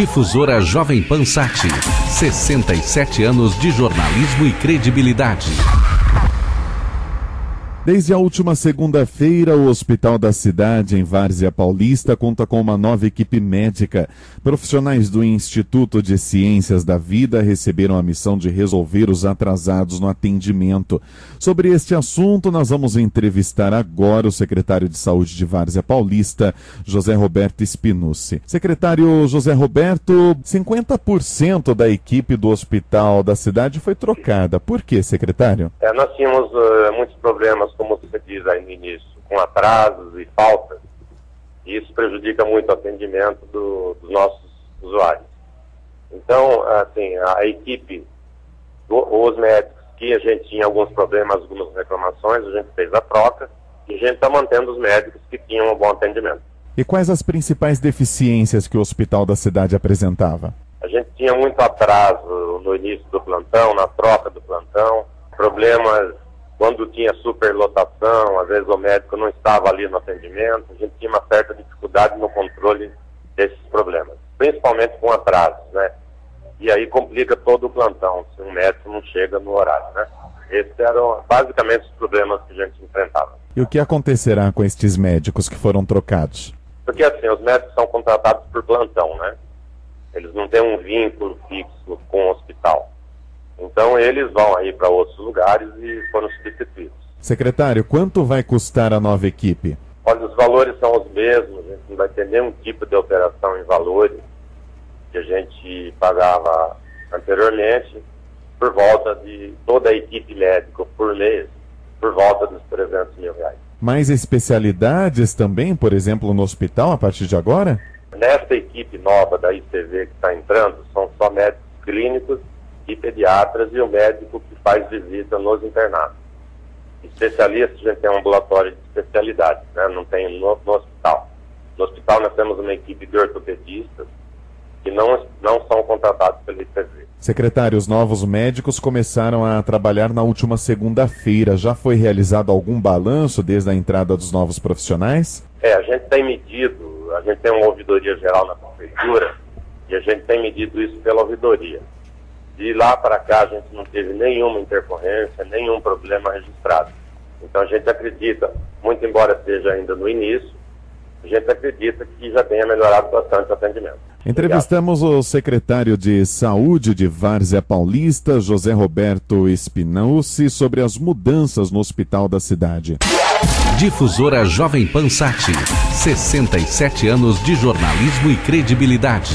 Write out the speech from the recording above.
Difusora Jovem Pan Sat. 67 anos de jornalismo e credibilidade. Desde a última segunda-feira, o Hospital da Cidade, em Várzea Paulista, conta com uma nova equipe médica. Profissionais do Instituto de Ciências da Vida receberam a missão de resolver os atrasados no atendimento. Sobre este assunto, nós vamos entrevistar agora o secretário de Saúde de Várzea Paulista, José Roberto Spinucci. Secretário José Roberto, 50% da equipe do Hospital da Cidade foi trocada. Por quê, secretário? É, nós tínhamos uh, muitos problemas como você diz aí no início, com atrasos e faltas, e isso prejudica muito o atendimento do, dos nossos usuários. Então, assim, a equipe, os médicos que a gente tinha alguns problemas, algumas reclamações, a gente fez a troca e a gente está mantendo os médicos que tinham um bom atendimento. E quais as principais deficiências que o hospital da cidade apresentava? A gente tinha muito atraso no início do plantão, na troca do plantão, problemas quando tinha superlotação, às vezes o médico não estava ali no atendimento, a gente tinha uma certa dificuldade no controle desses problemas, principalmente com atrasos, né? E aí complica todo o plantão, se um médico não chega no horário, né? Esses eram basicamente os problemas que a gente enfrentava. E o que acontecerá com estes médicos que foram trocados? Porque assim, os médicos são contratados por plantão, né? Eles não têm um vínculo fixo com o hospital. Então eles vão aí para outros lugares e foram substituídos. Secretário, quanto vai custar a nova equipe? Olha, os valores são os mesmos, a gente não vai ter nenhum tipo de alteração em valores que a gente pagava anteriormente, por volta de toda a equipe médica por mês, por volta dos 300 mil reais. Mais especialidades também, por exemplo, no hospital a partir de agora? Nesta equipe nova da ICV que está entrando, são só médicos clínicos e pediatras e o médico que faz visita nos internatos. Especialistas, a gente tem um ambulatório de especialidade, né? não tem no, no, hospital. No hospital nós temos uma equipe de ortopedistas que não, não são contratados pelo ICV. Secretário, os novos médicos começaram a trabalhar na última segunda-feira. Já foi realizado algum balanço desde a entrada dos novos profissionais? É, a gente tem medido, a gente tem uma ouvidoria geral na prefeitura e a gente tem medido isso pela ouvidoria. De lá para cá a gente não teve nenhuma intercorrência, nenhum problema registrado. Então a gente acredita, muito embora esteja ainda no início, a gente acredita que já tenha melhorado bastante o atendimento. Entrevistamos Obrigado. o secretário de Saúde de Várzea Paulista, José Roberto Espinauci, sobre as mudanças no hospital da cidade. Difusora Jovem Pan Sat. 67 anos de jornalismo e credibilidade.